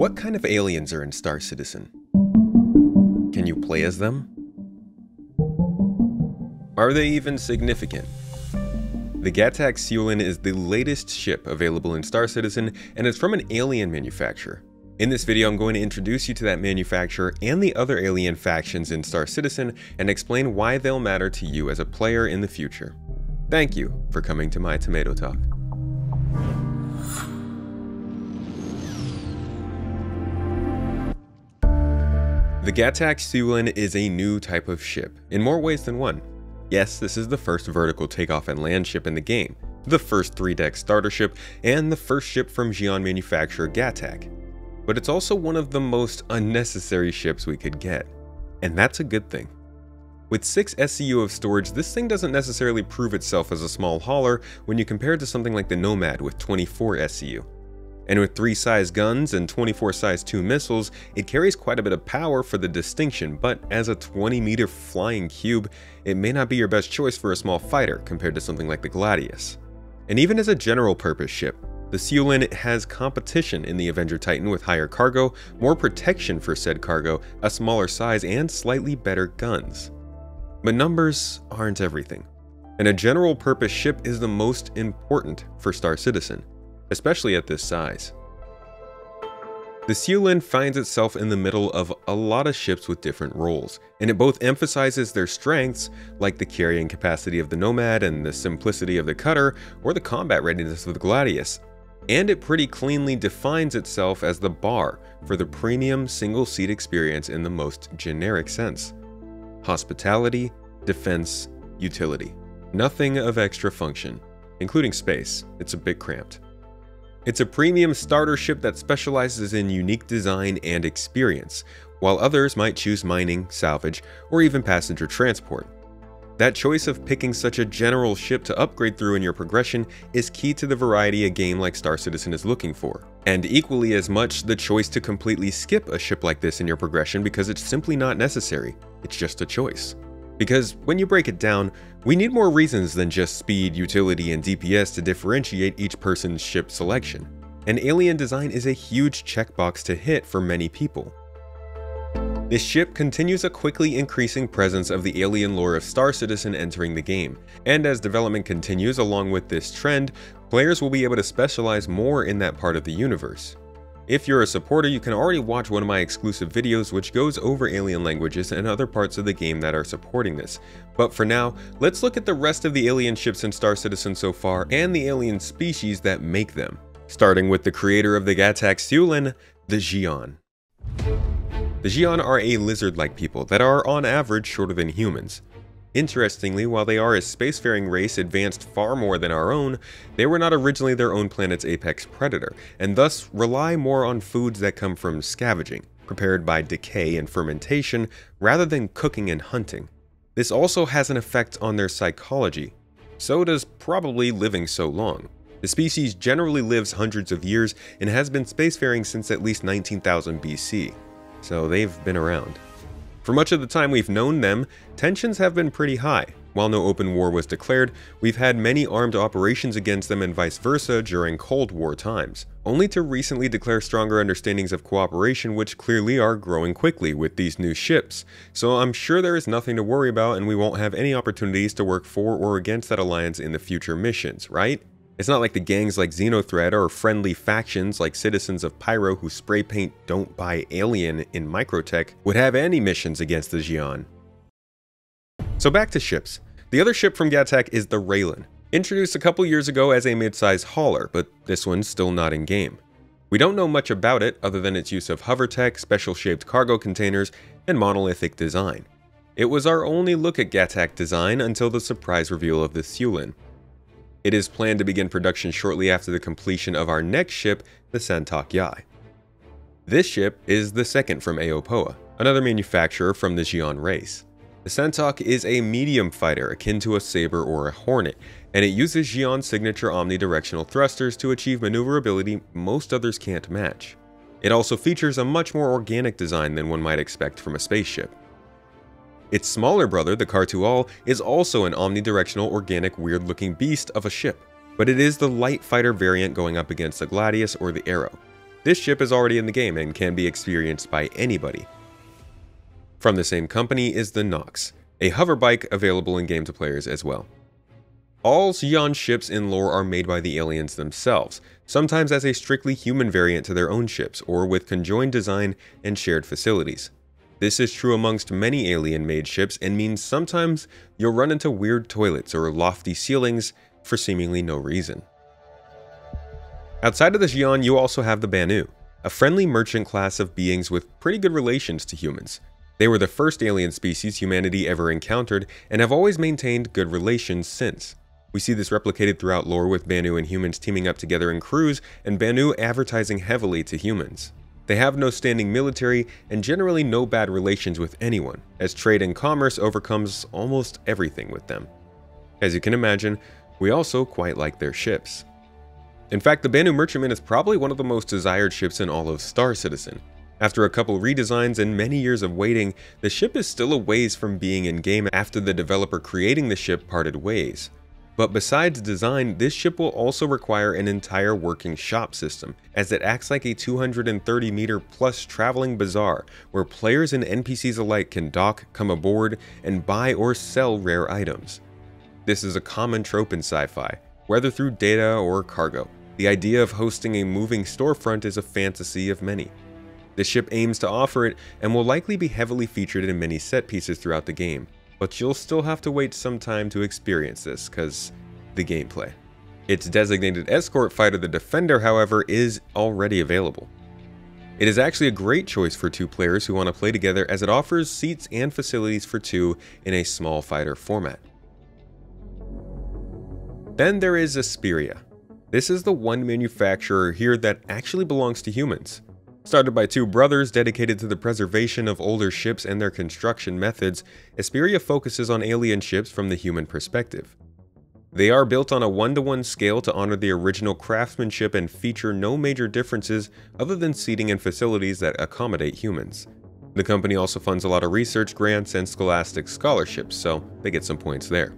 What kind of aliens are in Star Citizen? Can you play as them? Are they even significant? The Gatac Syulen is the latest ship available in Star Citizen, and it's from an alien manufacturer. In this video, I'm going to introduce you to that manufacturer and the other alien factions in Star Citizen, and explain why they'll matter to you as a player in the future. Thank you for coming to my Tomato Talk. The Gatac Syulen is a new type of ship, in more ways than one. Yes, this is the first vertical takeoff and land ship in the game, the first 3-deck starter ship, and the first ship from Xi'an manufacturer Gatac. But it's also one of the most unnecessary ships we could get, and that's a good thing. With 6 SCU of storage, this thing doesn't necessarily prove itself as a small hauler when you compare it to something like the Nomad with 24 SCU. And with 3 size guns and 24 size 2 missiles, it carries quite a bit of power for the distinction, but as a 20 meter flying cube, it may not be your best choice for a small fighter compared to something like the Gladius. And even as a general purpose ship, the Syulen has competition in the Avenger Titan with higher cargo, more protection for said cargo, a smaller size, and slightly better guns. But numbers aren't everything, and a general purpose ship is the most important for Star Citizen especially at this size. The Syulen finds itself in the middle of a lot of ships with different roles, and it both emphasizes their strengths, like the carrying capacity of the Nomad and the simplicity of the Cutter, or the combat readiness of the Gladius, and it pretty cleanly defines itself as the bar for the premium single-seat experience in the most generic sense. Hospitality, defense, utility. Nothing of extra function, including space, it's a bit cramped. It's a premium starter ship that specializes in unique design and experience, while others might choose mining, salvage, or even passenger transport. That choice of picking such a general ship to upgrade through in your progression is key to the variety a game like Star Citizen is looking for, and equally as much the choice to completely skip a ship like this in your progression because it's simply not necessary, it's just a choice. Because when you break it down, we need more reasons than just speed, utility, and DPS to differentiate each person's ship selection. And alien design is a huge checkbox to hit for many people. This ship continues a quickly increasing presence of the alien lore of Star Citizen entering the game, and as development continues along with this trend, players will be able to specialize more in that part of the universe. If you're a supporter, you can already watch one of my exclusive videos which goes over alien languages and other parts of the game that are supporting this. But for now, let's look at the rest of the alien ships in Star Citizen so far and the alien species that make them. Starting with the creator of the Gatac Syulen, the Xi'an. The Xi'an are a lizard-like people that are on average shorter than humans. Interestingly, while they are a spacefaring race advanced far more than our own, they were not originally their own planet's apex predator, and thus rely more on foods that come from scavenging, prepared by decay and fermentation, rather than cooking and hunting. This also has an effect on their psychology. So does probably living so long. The species generally lives hundreds of years and has been spacefaring since at least 19,000 BC, so they've been around. For much of the time we've known them, tensions have been pretty high. While no open war was declared, we've had many armed operations against them and vice versa during Cold War times, only to recently declare stronger understandings of cooperation which clearly are growing quickly with these new ships. So I'm sure there is nothing to worry about and we won't have any opportunities to work for or against that alliance in the future missions, right? It's not like the gangs like Xenothreat or friendly factions like Citizens of Pyro who spray paint Don't Buy Alien in Microtech would have any missions against the Xi'an. So back to ships. The other ship from Gatac is the Railen, introduced a couple years ago as a mid-size hauler, but this one's still not in game. We don't know much about it other than its use of hover tech, special shaped cargo containers, and monolithic design. It was our only look at Gatac design until the surprise reveal of the Syulen. It is planned to begin production shortly after the completion of our next ship, the Santok Yai. This ship is the second from Aopoa, another manufacturer from the Xi'an race. The Santok is a medium fighter akin to a Sabre or a Hornet, and it uses Xi'an's signature omnidirectional thrusters to achieve maneuverability most others can't match. It also features a much more organic design than one might expect from a spaceship. Its smaller brother, the Khartu-al, is also an omnidirectional organic weird-looking beast of a ship, but it is the light fighter variant going up against the Gladius or the Arrow. This ship is already in the game and can be experienced by anybody. From the same company is the Nox, a hover bike available in game to players as well. All Xi'an ships in lore are made by the aliens themselves, sometimes as a strictly human variant to their own ships, or with conjoined design and shared facilities. This is true amongst many alien-made ships and means sometimes you'll run into weird toilets or lofty ceilings for seemingly no reason. Outside of the Xi'an, you also have the Banu, a friendly merchant class of beings with pretty good relations to humans. They were the first alien species humanity ever encountered and have always maintained good relations since. We see this replicated throughout lore with Banu and humans teaming up together in crews and Banu advertising heavily to humans. They have no standing military and generally no bad relations with anyone, as trade and commerce overcomes almost everything with them. As you can imagine, we also quite like their ships. In fact, the Banu Merchantman is probably one of the most desired ships in all of Star Citizen, after a couple redesigns and many years of waiting, the ship is still a ways from being in-game after the developer creating the ship parted ways. But besides design, this ship will also require an entire working shop system, as it acts like a 230 meter plus traveling bazaar, where players and NPCs alike can dock, come aboard, and buy or sell rare items. This is a common trope in sci-fi, whether through data or cargo. The idea of hosting a moving storefront is a fantasy of many. The ship aims to offer it and will likely be heavily featured in many set pieces throughout the game, but you'll still have to wait some time to experience this, cause the gameplay. Its designated escort fighter, the Defender, however, is already available. It is actually a great choice for two players who want to play together as it offers seats and facilities for two in a small fighter format. Then there is Esperia. This is the one manufacturer here that actually belongs to humans. Started by two brothers dedicated to the preservation of older ships and their construction methods, Esperia focuses on alien ships from the human perspective. They are built on a one-to-one -one scale to honor the original craftsmanship and feature no major differences other than seating and facilities that accommodate humans. The company also funds a lot of research grants and scholastic scholarships, so they get some points there.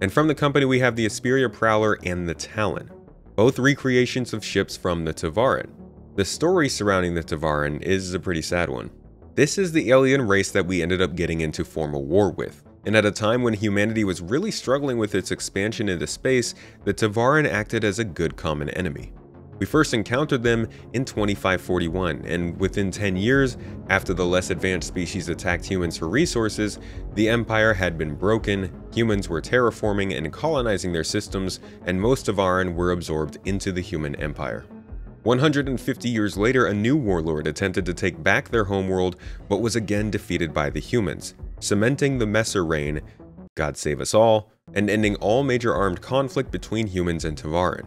And from the company we have the Esperia Prowler and the Talon, both recreations of ships from the Tevarin. The story surrounding the Tevarin is a pretty sad one. This is the alien race that we ended up getting into formal war with, and at a time when humanity was really struggling with its expansion into space, the Tevarin acted as a good common enemy. We first encountered them in 2541, and within 10 years, after the less advanced species attacked humans for resources, the Empire had been broken, humans were terraforming and colonizing their systems, and most Tevarin were absorbed into the human empire. 150 years later, a new warlord attempted to take back their homeworld, but was again defeated by the humans, cementing the Messer reign, God save us all, and ending all major armed conflict between humans and Tevarin.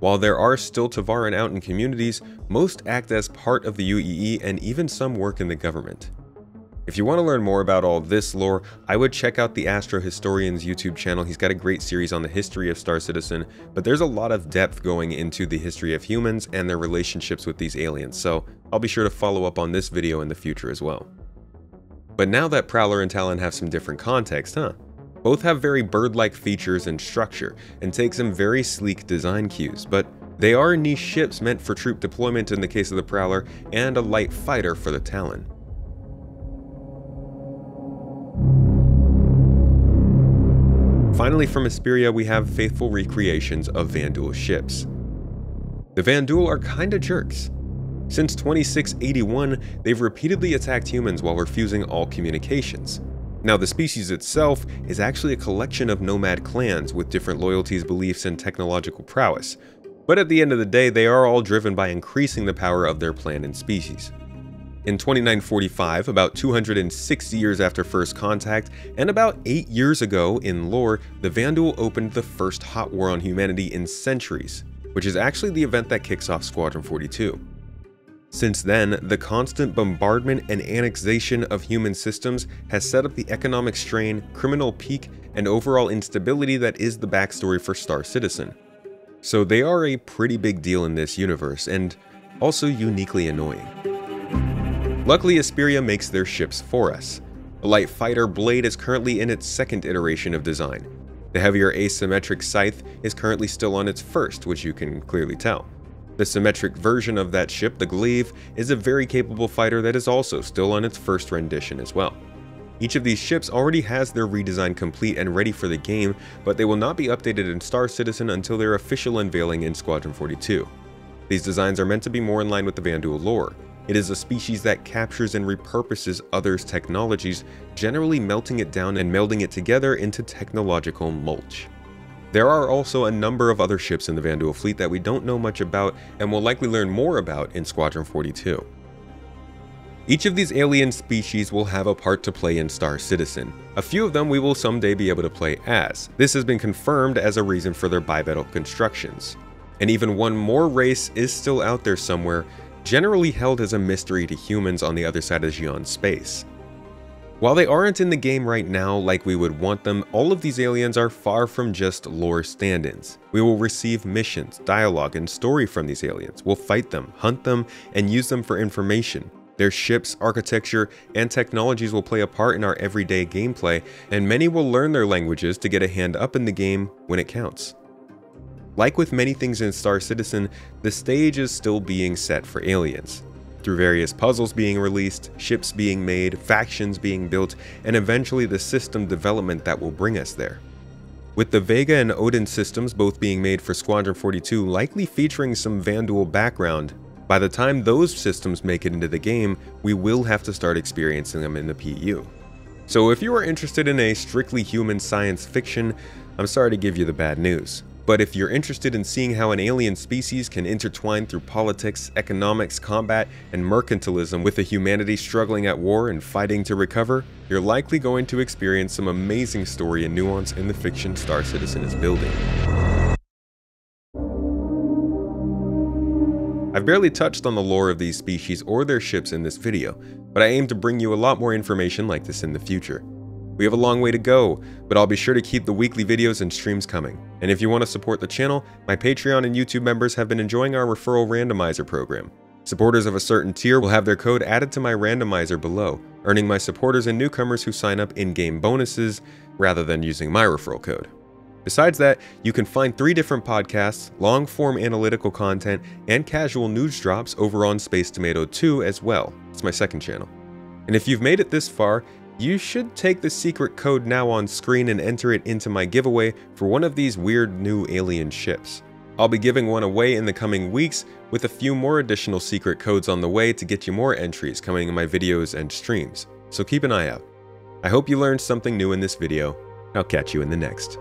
While there are still Tevarin out in communities, most act as part of the UEE and even some work in the government. If you want to learn more about all this lore, I would check out the Astro Historian's YouTube channel. He's got a great series on the history of Star Citizen, but there's a lot of depth going into the history of humans and their relationships with these aliens, so I'll be sure to follow up on this video in the future as well. But now that Prowler and Talon have some different context, huh? Both have very bird-like features and structure, and take some very sleek design cues, but they are niche ships meant for troop deployment in the case of the Prowler, and a light fighter for the Talon. Finally from Esperia we have faithful recreations of Vanduul ships. The Vanduul are kinda jerks. Since 2681, they've repeatedly attacked humans while refusing all communications. Now the species itself is actually a collection of nomad clans with different loyalties, beliefs, and technological prowess, but at the end of the day they are all driven by increasing the power of their planet and species. In 2945, about 260 years after first contact, and about 8 years ago in lore, the Vanduul opened the first hot war on humanity in centuries, which is actually the event that kicks off Squadron 42. Since then, the constant bombardment and annexation of human systems has set up the economic strain, criminal peak, and overall instability that is the backstory for Star Citizen. So they are a pretty big deal in this universe, and also uniquely annoying. Luckily, Esperia makes their ships for us. The light fighter blade is currently in its second iteration of design. The heavier asymmetric scythe is currently still on its first, which you can clearly tell. The symmetric version of that ship, the Glaive, is a very capable fighter that is also still on its first rendition as well. Each of these ships already has their redesign complete and ready for the game, but they will not be updated in Star Citizen until their official unveiling in Squadron 42. These designs are meant to be more in line with the Vanduul lore. It is a species that captures and repurposes others' technologies, generally melting it down and melding it together into technological mulch. There are also a number of other ships in the Vanduul fleet that we don't know much about and will likely learn more about in Squadron 42. Each of these alien species will have a part to play in Star Citizen. A few of them we will someday be able to play as. This has been confirmed as a reason for their bipedal constructions. And even one more race is still out there somewhere, generally held as a mystery to humans on the other side of Xi'an space. While they aren't in the game right now like we would want them, all of these aliens are far from just lore stand-ins. We will receive missions, dialogue, and story from these aliens. We'll fight them, hunt them, and use them for information. Their ships, architecture, and technologies will play a part in our everyday gameplay, and many will learn their languages to get a hand up in the game when it counts. Like with many things in Star Citizen, the stage is still being set for aliens. Through various puzzles being released, ships being made, factions being built, and eventually the system development that will bring us there. With the Vega and Odin systems both being made for Squadron 42 likely featuring some Vanduul background, by the time those systems make it into the game, we will have to start experiencing them in the PU. So if you are interested in a strictly human science fiction, I'm sorry to give you the bad news. But if you're interested in seeing how an alien species can intertwine through politics, economics, combat, and mercantilism with a humanity struggling at war and fighting to recover, you're likely going to experience some amazing story and nuance in the fiction Star Citizen is building. I've barely touched on the lore of these species or their ships in this video, but I aim to bring you a lot more information like this in the future. We have a long way to go, but I'll be sure to keep the weekly videos and streams coming. And if you want to support the channel, my Patreon and YouTube members have been enjoying our referral randomizer program. Supporters of a certain tier will have their code added to my randomizer below, earning my supporters and newcomers who sign up in-game bonuses rather than using my referral code. Besides that, you can find three different podcasts, long form analytical content, and casual news drops over on Space Tomato 2 as well. It's my second channel. And if you've made it this far, you should take the secret code now on screen and enter it into my giveaway for one of these weird new alien ships. I'll be giving one away in the coming weeks with a few more additional secret codes on the way to get you more entries coming in my videos and streams, so keep an eye out. I hope you learned something new in this video. I'll catch you in the next.